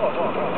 oh, oh, oh.